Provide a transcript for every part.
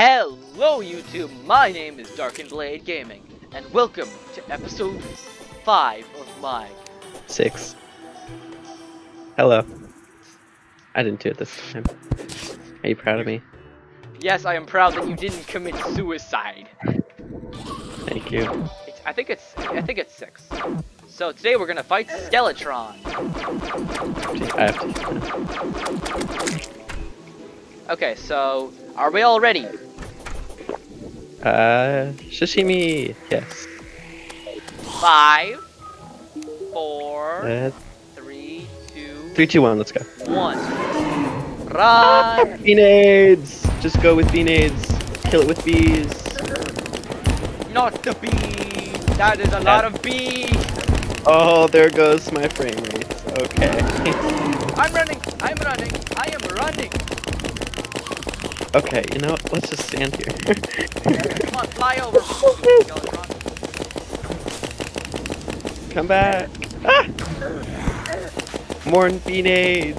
Hello YouTube, my name is DarkinBlade Gaming, and welcome to episode 5 of my... Six. Hello. I didn't do it this time. Are you proud of me? Yes, I am proud that you didn't commit suicide. Thank you. It's, I think it's, I think it's 6. So today we're gonna fight Skeletron. I have to. Okay, so, are we all ready? Uh, sashimi. Yes. Five, four, Uh, three, two, three, two, one. Let's go. one. Run! Beenades. Just go with beenades. Kill it with bees. Not the bees. That is a lot of bees! Oh, there goes my frame rate. Okay. I'm running! I'm running! I am running! Okay. You know, what? let's just stand here. Come on, fly over! Come back. Ah! More beenades.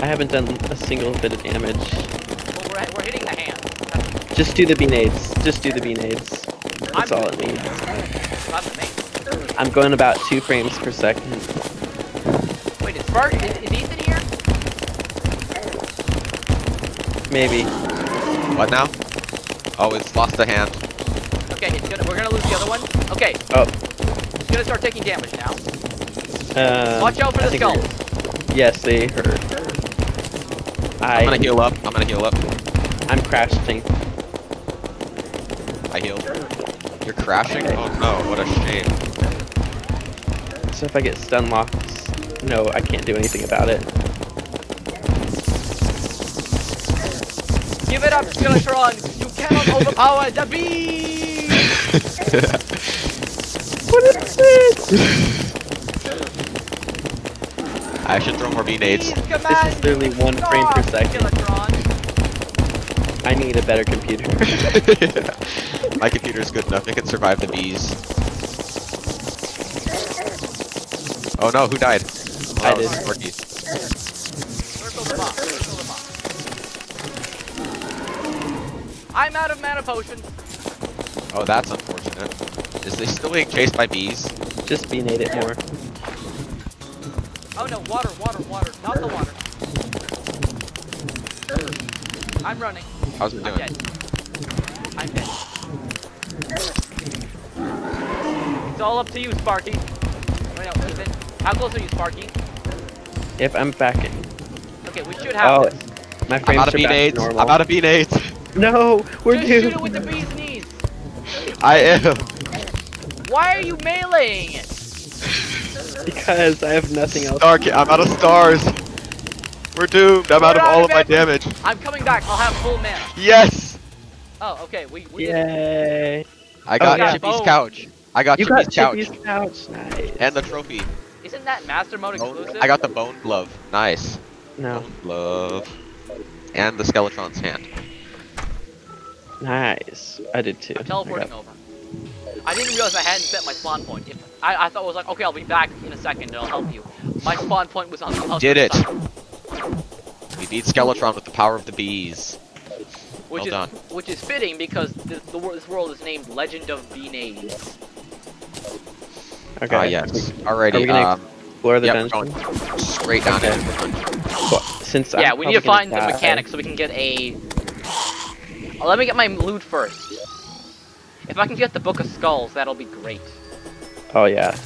I haven't done a single bit of damage. Well, we're, we're hitting the hand. Just do the beenades. Just do the beenades. That's I'm all it needs. I'm going about two frames per second. Wait, is Spark, is, is Ethan here? Maybe. What now? Oh, it's lost a hand. Okay, it's gonna, we're gonna lose the other one. Okay, Oh. it's gonna start taking damage now. Um, Watch out for I the think we're skulls. Yes, they hurt. I, I'm gonna heal up. I'm gonna heal up. I'm crashing. I healed. You're crashing? Okay. Oh no, what a shame. So if I get stun locks, no, I can't do anything about it. Give it up, Skeletron! You cannot overpower the bee! What is this? I should throw more Beenades. This is literally one frame per second. Skeletron. I need a better computer. My computer is good enough. It can survive the bees. Oh no, who died? Oh, I that was did. Sparky. Circle the box, circle the box. I'm out of mana potions. Oh, that's unfortunate. Is they still being chased by bees? Just beenade it more. Oh no, water, water, water, not the water. I'm running. How's it I'm doing? dead. I'm dead. It's all up to you, Sparky. Wait, no, Ethan. How close are you, Sparky? If I'm back in. Okay, we should have Oh, this. my I'm out of are back to Beenades. normal. I'm out of Beenades. No, we're Just shoot it with the bee's knees. I am. Why are you meleeing it? Because I have nothing else. Dark, I'm out of stars. We're doomed. I'm out We're of all of of my damage. I'm coming back. I'll have full mana. Yes! Oh, okay. We we did. Yay. I got oh, yeah. Chippy's Oh. couch. I got You Chippy's got couch. Chippy's couch. Nice. And the trophy. Isn't that master mode exclusive? I got the bone glove. Nice. No. Bone glove. And the Skeletron's hand. Nice. I did too. I'm teleporting I got- over. I didn't realize I hadn't set my spawn point. If I, I thought it was like, okay, I'll be back in a second and I'll help you. My spawn point was on the other Did it. side, We beat Skeletron with the power of the bees. which Well is done. which is fitting because the, the this world is named Legend of Beanades. Okay. Ah, yes. Are we Alrighty, gonna um, explore the yep, we're dungeon? going straight down Okay. into. Well, since yeah, I'm we need to probably find the gonna die- mechanics so we can get a. Uh, let me get my loot first. If I can get the Book of Skulls, that'll be great. Oh yeah.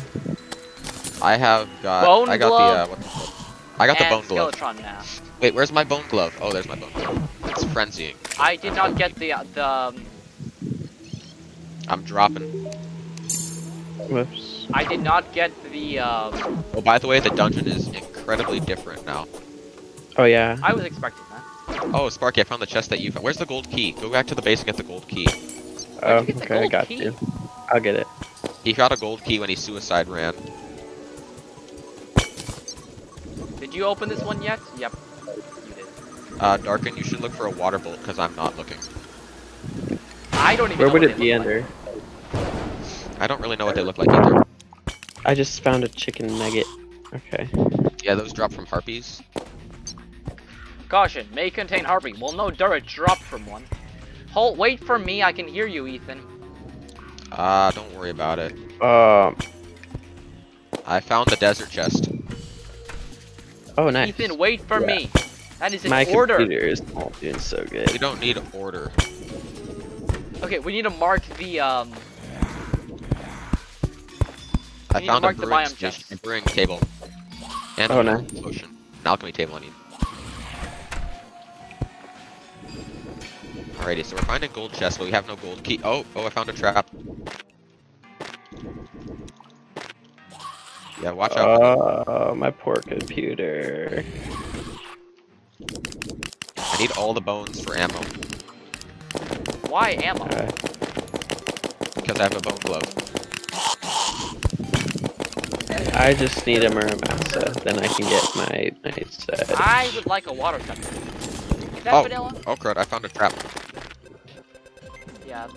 I have got. Bone I got glove the. Uh, what's it? I got the bone glove. Skeletron mask. Wait, where's my bone glove? Oh, there's my bone glove. It's frenzying. I did not get the uh, the. Um, I'm dropping. Whoops. I did not get the. Um, Oh, by the way, the dungeon is incredibly different now. Oh yeah. I was expecting that. Oh, Sparky, I found the chest that you found. Where's the gold key? Go back to the base and get the gold key. Oh, you get the okay, I got key? you. I'll get it. He got a gold key when he suicide ran. Did you open this one yet? Yep. You did. Uh, Darkin, you should look for a water bolt because I'm not looking. I don't even Where know would what it be under? like. Under? I don't really know what they look like either. I just found a chicken nugget. Okay. Yeah, those drop from harpies. Caution, may contain harpy. Well, no, Dura dropped from one. Hold, wait for me. I can hear you, Ethan. Ah, don't worry about it. Um. I found the desert chest. Oh, nice. Ethan, wait for Yeah. me. That is an My order. computer is not doing so We good. don't need an order. Okay, we need to mark the um. I need to found a mark the brewing biome station, chest. a brewing table. And Oh, no. nice. potion. An alchemy table, I mean. Alrighty, so we're finding gold chests, but we have no gold key. Oh, oh, I found a trap. Yeah, watch out. Oh, my poor computer. I need all the bones for ammo, Why ammo? Alright. because I have a bone glove. I just need a Muramasa, then I can get my nice. set. I would like a water scepter. Is that Oh. vanilla? Oh crud, I found a trap. Yeah.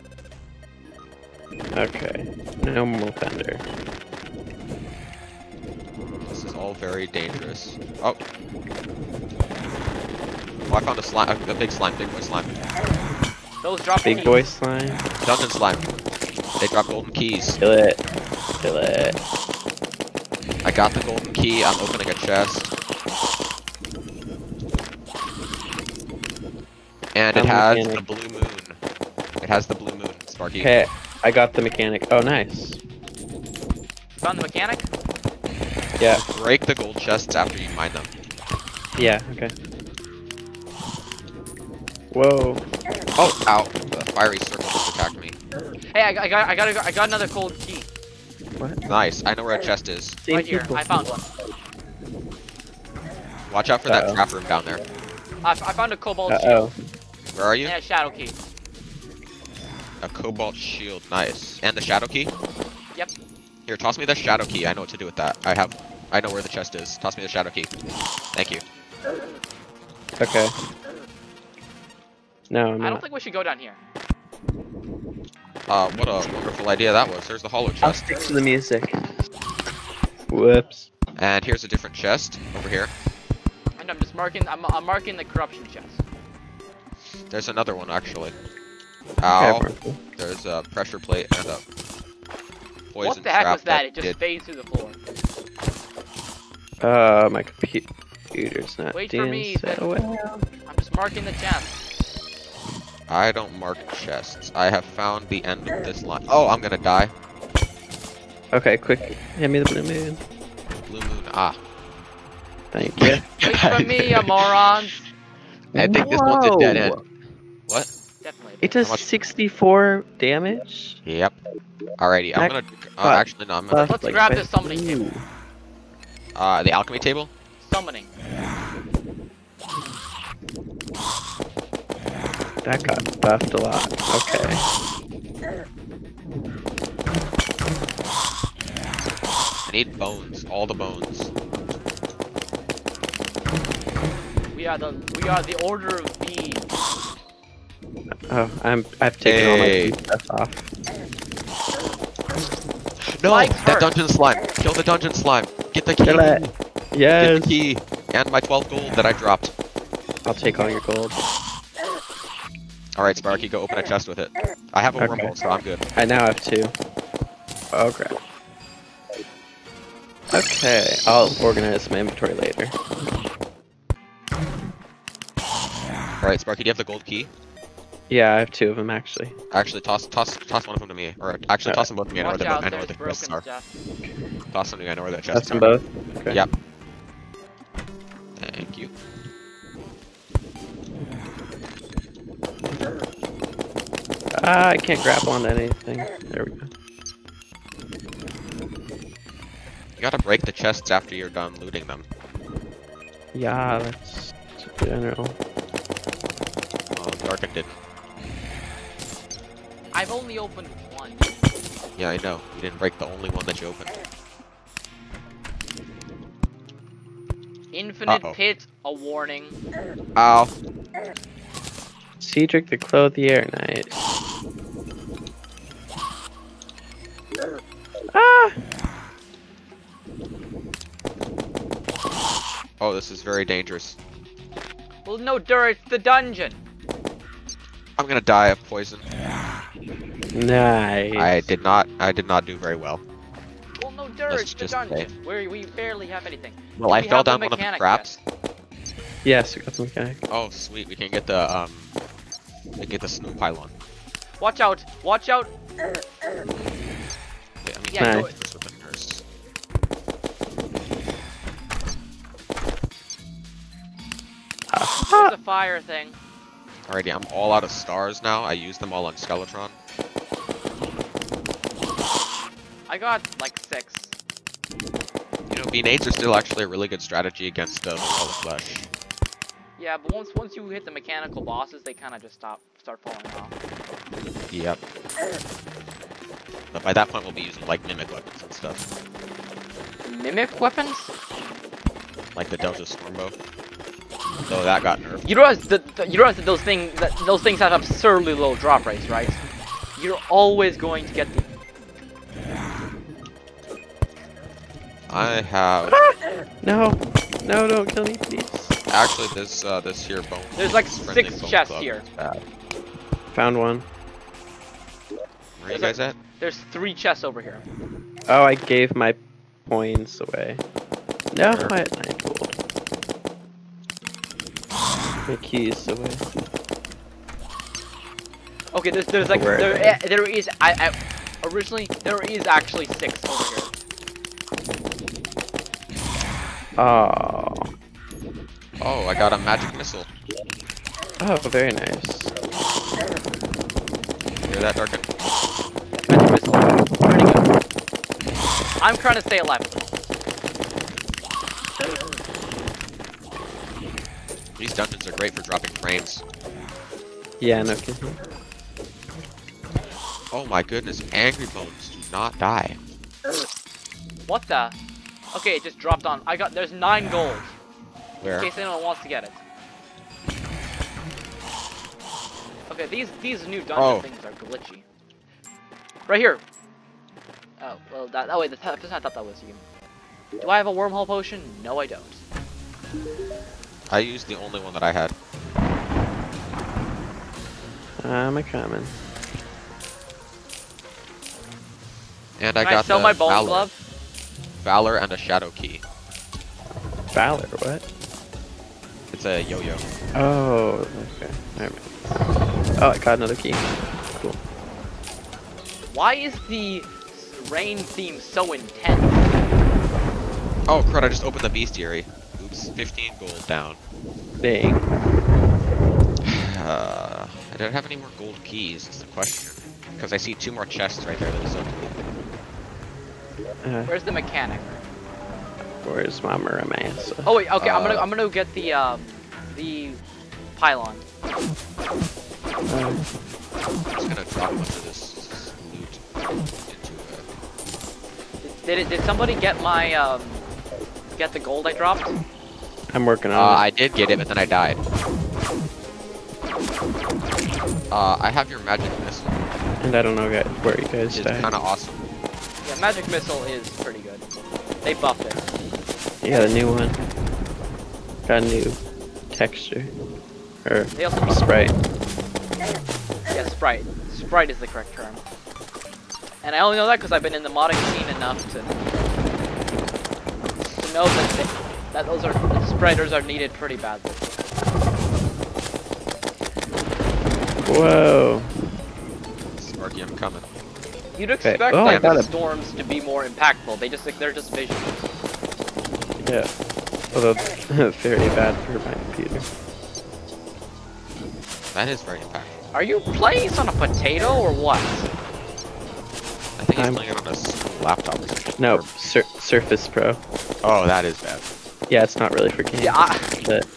okay. No more thunder. This is all very dangerous. Oh. Oh, I found a slime, a, a big slime, big boy slime. Those drop Big keys. boy slime. Dungeon slime. They drop golden keys. Kill it. Kill it. I got the golden key. I'm opening a chest. And it has mechanic. the blue moon. It has the blue moon, Sparky. Okay, I got the mechanic. Oh, nice. Found the mechanic. Yeah, Break the gold chests after you mine them. yeah, okay. Whoa. Oh, ow. The fiery circle just attacked me. Hey, I, got- I got, I got, I got another cold key Nice. I know where a chest is. Same right here. I found one. Watch out for that Uh-oh. trap room down there. I, I found a cobalt Uh shield oh. Where are you? and a shadow key. A cobalt shield. Nice. And the shadow key? Yep. Here, toss me the shadow key. I know what to do with that. I have. I know where the chest is. Toss me the shadow key. Thank you. Okay. No, I'm I don't not. think we should go down here. Uh, what a wonderful idea that was. There's the hallow chest. I'll chest. stick to the music. Whoops. And here's a different chest over here. And I'm just marking. I'm, I'm marking the corruption chest. There's another one actually. Ow. Okay, There's a pressure plate and a poison what the heck was that? It just did- fades through the floor. Uh, my computer's not Wait for doing me, so Ethan. well. I'm just marking the chest. I don't mark chests. I have found the end of this line. Oh, I'm gonna die. Okay, quick. Hand me the blue moon. Blue moon. Ah. Thank you. Wait for me, you morons. I think this one's a dead end. What? Definitely. It does 64 damage? Yep. Alrighty, I'm gonna. Uh, actually, no. I'm gonna. Let's grab this summoning two. table. Uh, the alchemy table. Summoning. That got buffed a lot. Okay. I need bones. All the bones. We are the we are the order of bees. Oh, I'm I've taken all my Hey. stuff off. No, Spike that first. dungeon slime. Kill the dungeon slime. Get the key. Kill it. Get the key. And my 12 gold that I dropped. I'll take all your gold. Alright, Sparky, go open a chest with it. I have a Okay. wormhole, so I'm good. I now have two. Oh crap. Okay, I'll organize my inventory later. Alright, Sparky, do you have the gold key? Yeah, I have two of them actually. Actually, toss toss toss one of them to me. Or actually, Uh, toss them both to me. I know where the, out, I know where the chests are. Toss them to me. I know where the chests That's them both. Okay. Yep. Ah, I can't grapple onto anything. There we go. You gotta break the chests after you're done looting them. Yeah, that's general. Oh, Darkin did. I've only opened one. Yeah, I know. You didn't break the only one that you opened. Infinite Uh-oh. pit, a warning. Ow. Cedric the Clothier, nice. This is very dangerous. Well, no, Dur, it's the dungeon. I'm gonna die of poison. Nice. I did not. I did not do very well. Well, no, Dur, Let's it's the just dungeon. say- Where we barely have anything. Well, Do I we fell down one of the mechanic traps. Yes, we got the mechanic. Oh, sweet. We can get the um. We can get the snow pylon. Watch out! Watch out! Okay, I mean, Yeah, go- There's a fire thing. Alrighty, I'm all out of stars now. I used them all on Skeletron. I got like six. You know, grenades are still actually a really good strategy against uh, the wall of flesh. Yeah, but once once you hit the mechanical bosses, they kind of just stop, start falling off. Yep. But by that point, we'll be using like mimic weapons and stuff, Mimic weapons? like the Daedalus Stormbow. Though that got nerfed. You realize that that- you realize that those things that those things have absurdly low drop rates, right? You're always going to get the. I have No, no, don't kill me, please. actually this uh, this here bone. There's like six chests club here. is. Found one. Where are you There's guys at? There's three chests over here. Oh, I gave my points away. No, Sure. I had nine gold. Keys away. Okay, there's there's like Where there they? eh, there is I, I originally there is actually six over here. Oh. Oh, I got a magic missile. Oh, very nice. Hear that, Darkin? Magic missile. I'm trying to stay alive. These dungeons are great for dropping frames. Yeah, no kidding. Oh my goodness, Angry Bones do not die. What the? Okay, it just dropped on. I got there's nine gold. Where? In case anyone wants to get it. Okay, these these new dungeon Oh. things are glitchy. Right here. Oh well, that that way the first time I thought that was you. Do I have a wormhole potion? No, I don't. I used the only one that I had. Uh, I'm a coming. And I Can I, got sell the my bone Valor. glove? Valor and a Shadow Key. Valor, what? It's a yo-yo. Oh, okay. Alright. Oh, I got another key. Cool. Why is the rain theme so intense? Oh crud, I just opened the bestiary. Oops, 15 gold down. Dang. Uh, I don't have any more gold keys, is the question. Because I see two more chests right there that is open. Uh, Where's the mechanic? where's my Muramasa? Oh wait, okay, I'm gonna Uh, I'm gonna get the um the pylon. Um, I'm just gonna drop a bunch of this loot into a... Did it, did somebody get my um get the gold I dropped? I'm working Uh, on I did get it, but then I died. Uh, I have your magic missile, and I don't know guys, where you guys which is died. kind of awesome. Yeah, magic missile is pretty good. They buffed it. Yeah, the new one. Got a new texture. Or They also buffed sprite. Yeah, sprite. Sprite is the correct term. And I only know that because I've been in the modding scene enough to to know that they, that those are that spiders are needed pretty badly. Whoa. Sparky, I'm coming. You'd Okay, expect oh, like the storms to be more impactful. They just like they're just visual. Yeah. Although, very bad for my computer. That is very impactful. Are you playing this on a potato or what? I think I'm- playing it on a laptop or something. No, Sur Surface Pro. Oh, that is bad. Yeah, it's not really for games. Yeah, I, but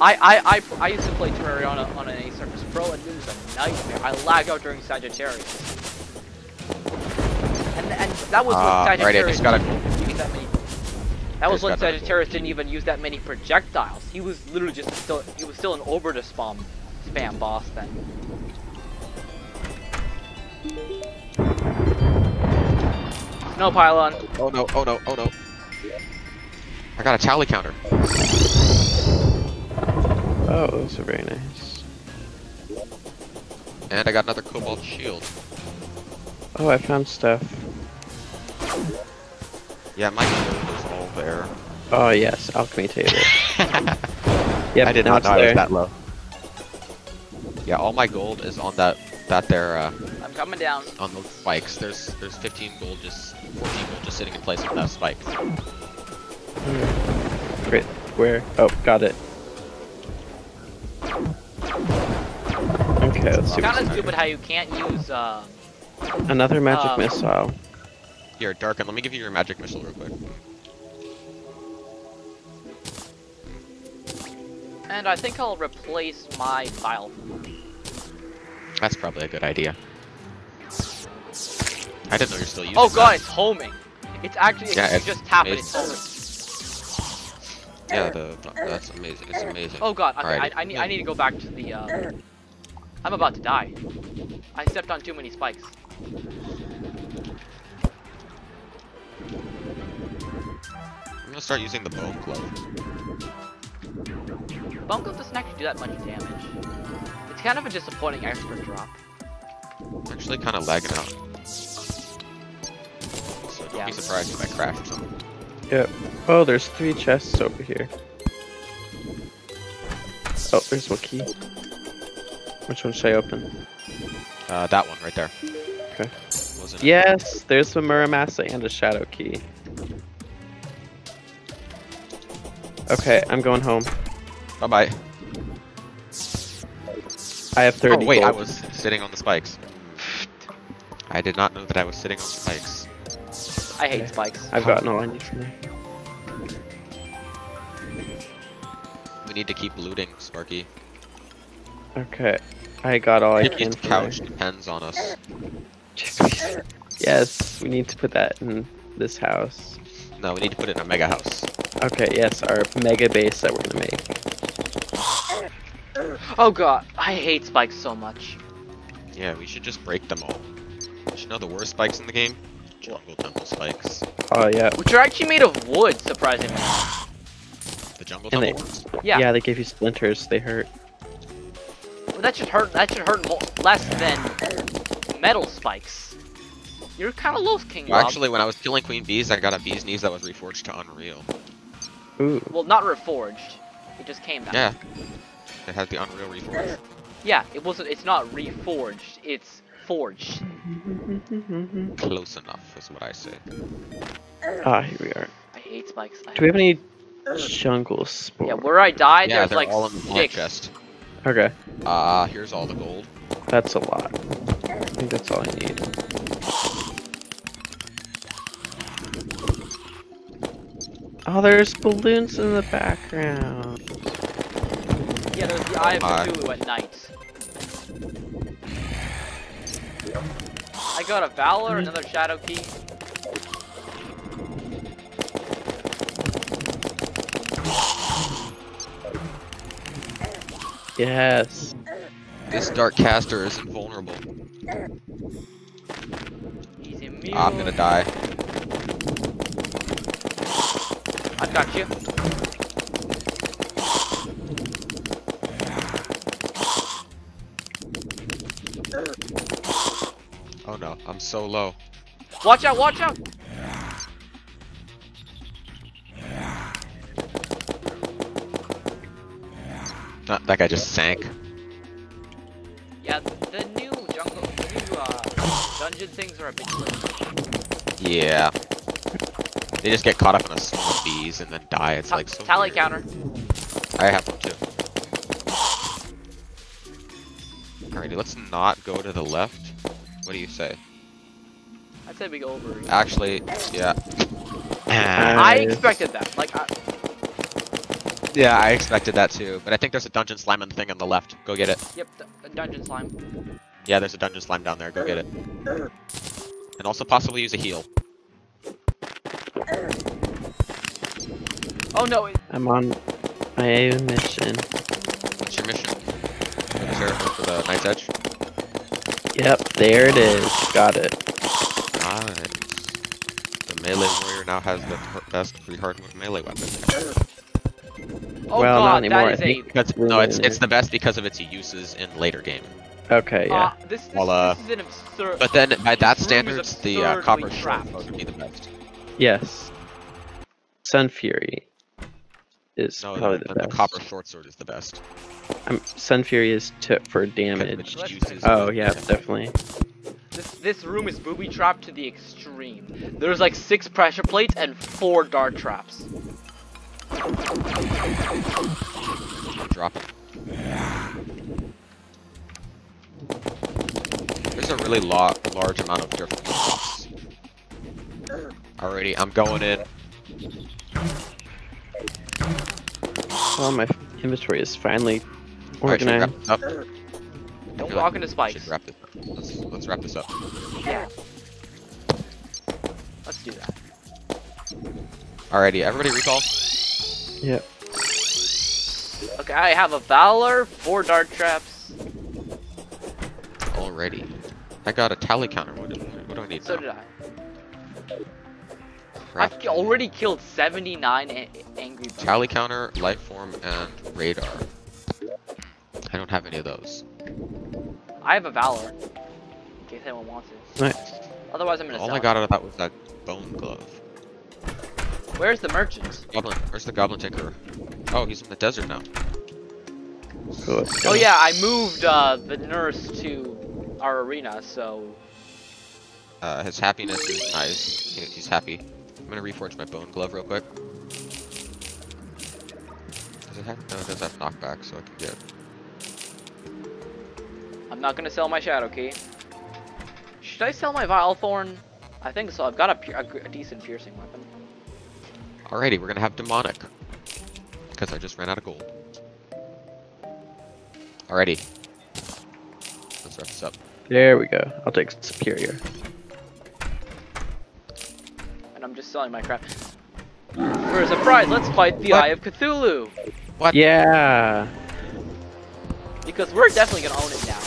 I, I, I, I used to play Terraria on a, on a Surface Pro and it was a nightmare. I lag out during Sagittarius. And, and that was when Ah, right, I Sagittarius just gotta- didn't use that many. That was just when Sagittarius didn't even use that many projectiles. He was literally just still, he was still an Oberta spam, spam boss then. No pylon. Oh no, oh no, oh no. I got a tally counter. Oh, those are very nice. And I got another cobalt shield. Oh, I found stuff. Yeah, my gold is all there. Oh yes, alchemy table. Yep, I did not it's know I was that low. Yeah, all my gold is on that that there uh, I'm coming down. on those spikes. There's there's 15 gold just 14 gold just sitting in place on that spike. Great. Where? Oh, got it. Okay, let's see. Kind of stupid how you can't use. Uh, Another magic um, missile. Here, Darkin, let me give you your magic missile real quick. and I think I'll replace my file. That's probably a good idea. I didn't know you're still using Oh god, that. it's homing. It's actually Yeah, you it's just tap it. It's homing. Yeah, the, that's amazing. It's amazing. Oh god, okay. I, I need I need to go back to the. Uh, I'm about to die. I stepped on too many spikes. I'm gonna start using the bone glove. Bunko doesn't actually do that much damage. It's kind of a disappointing extra drop. I'm actually kind of lagging out. So don't Yeah. be surprised if I crash or something. Yep. Oh, there's three chests over here. Oh, there's one key. Which one should I open? Uh, that one right there. Okay. Wasn't it? Yes, there's a Muramasa and a Shadow Key. Okay, I'm going home. Bye bye. I have 30 Oh wait, I was sitting on the spikes. I did not know that I was sitting on spikes. I hate spikes. I've got all I need from there. We need to keep looting, Sparky. Okay, I got all I can Piggy's from couch depends on us. there. Yes, we need to put that in this house. No, we need to put it in a mega house. Okay, yes, our mega base that we're gonna make. Oh god, I hate spikes so much. Yeah, we should just break them all. You know the worst spikes in the game? Jungle Temple spikes. Oh yeah, Which are actually made of wood, surprisingly. The Jungle And Temple they- ones? Yeah, yeah, they give you splinters. They hurt. but that should hurt. That should hurt mo less than metal spikes. You're kind of low, King Well, Rob. actually, when I was killing Queen Bees, I got a Bee's Knees that was reforged to Unreal. Ooh. well, not reforged. It just came back. Yeah. It has the Unreal Reforged. Yeah, it wasn't. It's not reforged. It's forged. Close enough, is what I say. Ah, here we are. I hate spikes. I Do we have any jungle spore? Yeah, where I died, yeah, there's like all in six. chest. Okay, Ah, here's all the gold. that's a lot. I think that's all I need. Oh, there's balloons in the background. Yeah, there's the Eye of Hi. Cthulhu at night. I got a Valor, mm-hmm. another Shadow Key. Yes. This Dark Caster is invulnerable. He's immune. I'm gonna die. I've got you. Oh no, I'm so low. Watch out, watch out! That, that guy just sank. Yeah, the new jungle, the new uh, dungeon things are a bit glitchy. Yeah. They just get caught up in a swarm of bees and then die. It's Ta- like so tally weird. counter. I have one too. Alrighty, let's not go to the left. What do you say? I'd say we go over. here. Actually, yeah. I expected that. Like, I, yeah, I expected that too. But I think there's a dungeon slime and thing on the left. Go get it. yep, the, the dungeon slime. Yeah, there's a dungeon slime down there. Go get it. And also possibly use a heal. Oh no, it, I'm on my own mission. What's your mission? For the sheriff or for the Night's Edge? Yep, there it is. Got it. Nice. The melee warrior now has the best free hard mode melee weapon. Oh Well, not anymore, that I a. think. Because, Really no, it's it's the best because of its uses in later game. Okay, yeah. Uh, this, this, Well, uh, this is an absurd. But then by that room is standards, the uh, copper short trapped. mode would be the best. yes. Sun Fury is No, probably the, the, the best. copper short sword is the best. Um, Sun Fury is to, for damage. Oh in- yeah, definitely. This this room is booby trapped to the extreme. There's like six pressure plates and four dart traps. Drop it. There's a really lo large amount of different. Alrighty, I'm going in. Well, my inventory is finally Alright, should we wrap organized. this up? Don't walk like into we spikes. Wrap this up. Let's, let's wrap this up. Yeah. Let's do that. Alrighty, everybody recall. Yep. Okay, I have a Valor, four dart traps. Alrighty. I got a tally counter. What do, what do I need So now? did I. Crap. I've already killed 79 a- angry birds. Tally counter, life form, and radar. I don't have any of those. I have a Valor. In case anyone wants it. Nice. Otherwise, I'm gonna All sell I it. got out of that was that bone glove. Where's the merchant? Goblin, where's the goblin tinkerer? Oh, he's in the desert now. So. Oh yeah, I moved uh, the nurse to our arena, so Uh, his happiness is nice. He's happy. I'm gonna reforge my bone glove real quick. Does it have? No, it does have knockback, so I can get. I'm not gonna sell my Shadow Key. Should I sell my Vile Thorn? I think so. I've got a, a, a decent piercing weapon. Alrighty, we're gonna have demonic. Because I just ran out of gold. Alrighty. Let's wrap this up. There we go. I'll take superior. And I'm just selling my crap. For a surprise, let's fight the What? Eye of Cthulhu! What? Yeah. Because we're definitely gonna own it now.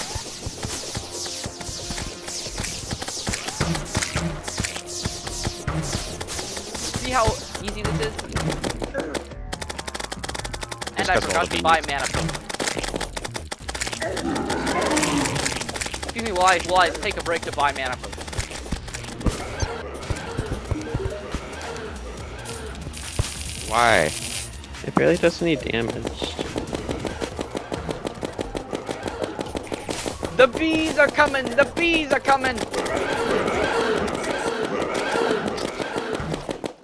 See how easy this is? And I forgot to buy mana potion. Excuse me while I, while I take a break to buy mana Why? It barely does any damage. The bees are coming! The bees are coming!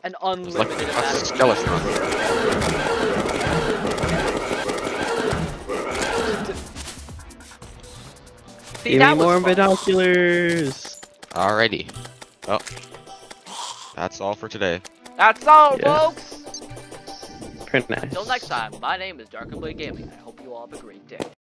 An It's like a amount of skeleton. See, Give me that was more fun. binoculars. Alrighty. Well, that's all for today. That's all, Yeah. folks! Pretty nice. Until next time, my name is DarkinBlade Gaming. I hope you all have a great day.